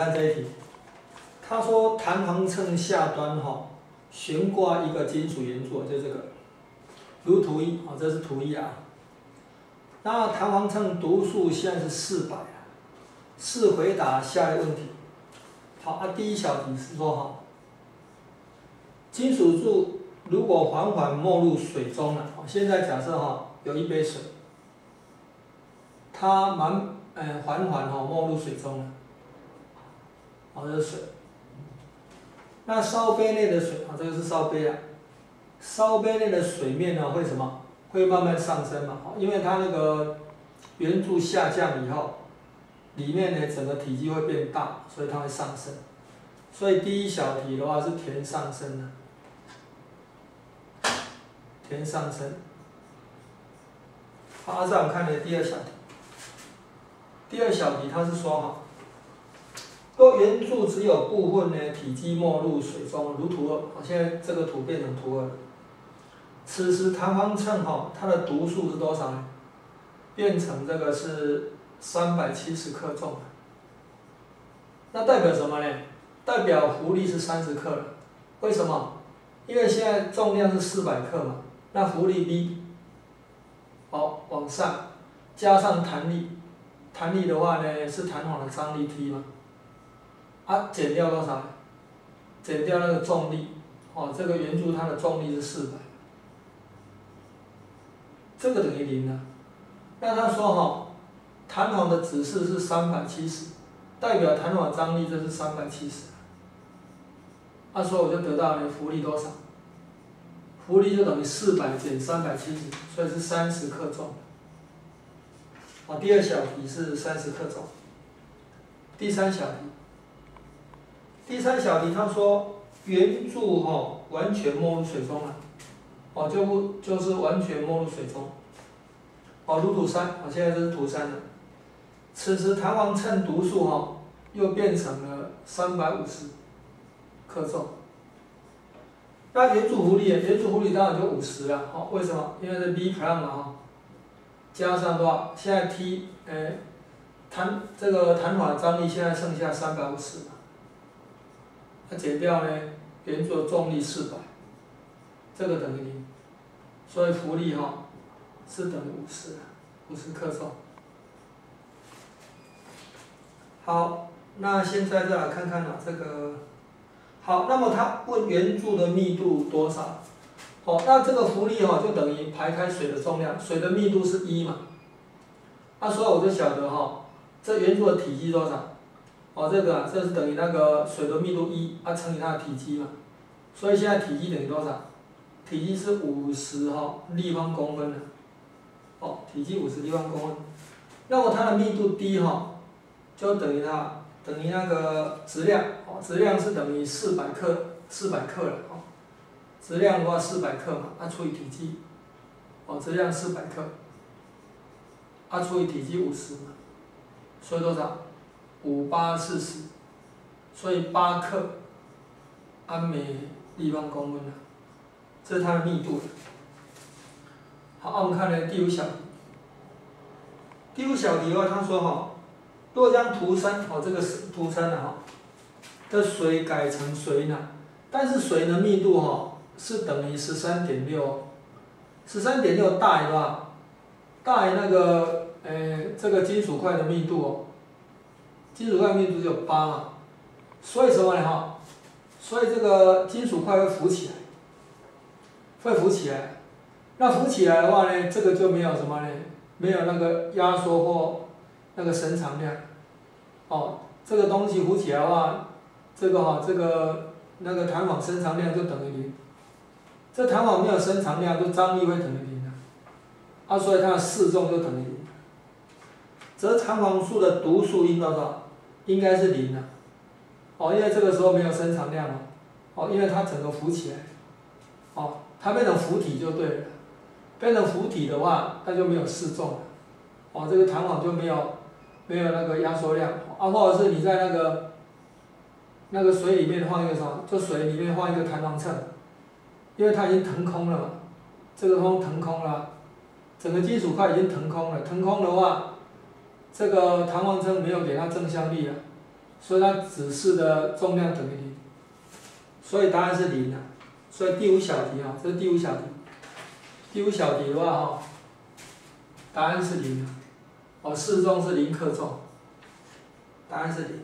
看这一题，他说弹簧秤下端哈悬挂一个金属圆柱，就这个，如图一啊，这是图一啊。那弹簧秤读数现在是四百啊，试回答下列问题。好啊，第一小题是说哈，金属柱如果缓缓没入水中了，现在假设哈有一杯水，它蛮嗯缓缓哈没入水中了。好，这是水。那烧杯内的水啊，这个是烧杯啊。烧杯内的水面呢，会什么？会慢慢上升嘛？因为它那个圆柱下降以后，里面呢整个体积会变大，所以它会上升。所以第一小题的话是填上升的，填上升。好，再我们看的第二小题。第二小题它是说哈。若圆柱只有部分呢体积没入水中，如图二，我，现在这个图变成图二。此时弹簧秤哈，它的读数是多少呢？变成这个是三百七十克重。那代表什么呢？代表浮力是三十克了。为什么？因为现在重量是四百克嘛，那浮力 B，好往上，加上弹力，弹力的话呢是弹簧的张力 T 嘛。它减掉多少？减掉那个重力，哦，这个圆柱它的重力是四百，这个等于零了。那他说哈，弹簧的指示是三百七十，代表弹簧张力就是三百七十。那说我就得到了浮力多少？浮力就等于四百减三百七十，所以是三十克重。好，第二小题是三十克重，第三小题。第三小题，他说圆柱哈完全没入水中了，哦，就不就是完全没入水中，哦，如图三，哦，现在这是图三了。此时弹簧秤读数哈又变成了三百五十克重。那圆柱浮力，圆柱浮力当然就五十了，哦，为什么？因为是 B prime 嘛哈，加上多少？现在 T，哎，弹这个弹簧张力现在剩下三百五十。它减掉呢，圆柱的重力四百，这个等于零，所以浮力哈是等于五十，五十克重。好，那现在再来看看呢，这个好，那么它问圆柱的密度多少？哦，那这个浮力哈就等于排开水的重量，水的密度是一嘛，那所以我就晓得哈，这圆柱的体积多少？哦，这个啊这是等于那个水的密度一，啊乘以它的体积嘛，所以现在体积等于多少？体积是五十哈立方公分的，哦，体积五十立方公分，那么它的密度低哈，就等于它等于那个质量，哦，质量是等于四百克，四百克了，哦，质量的话四百克嘛，啊除以体积，哦，质量四百克，啊除以体积五十嘛，所以多少？五八四十，所以八克安美立方公分啊，这是它的密度。好，我们看呢第五小题。第五小题的话，他说哈，若将图三，哦这个是图三的哈，的水改成水呢，但是水的密度哈是等于十三点六，十三点六大于多少？大于那个呃这个金属块的密度哦。金属块密度就八嘛，所以什么呢哈？所以这个金属块会浮起来，会浮起来。那浮起来的话呢，这个就没有什么呢？没有那个压缩或那个伸长量。哦，这个东西浮起来的话，这个哈，这个那个弹簧伸长量就等于零。这弹簧没有伸长量，就张力会等于零的。啊，所以它的示重就等于零。则弹簧数的读数应多少？应该是零的，哦，因为这个时候没有伸长量嘛，哦，因为它整个浮起来，哦，它变成浮体就对了，变成浮体的话，那就没有示重了，哦，这个弹簧就没有没有那个压缩量，啊，或者是你在那个那个水里面放一个什么，就水里面放一个弹簧秤，因为它已经腾空了嘛，这个空腾空了，整个金属块已经腾空了，腾空的话。这个弹簧秤没有给它正向力啊，所以它指示的重量等于零，所以答案是零啊。所以第五小题啊，这是第五小题。第五小题的话哈，答案是零啊。哦，试重是零克重，答案是零。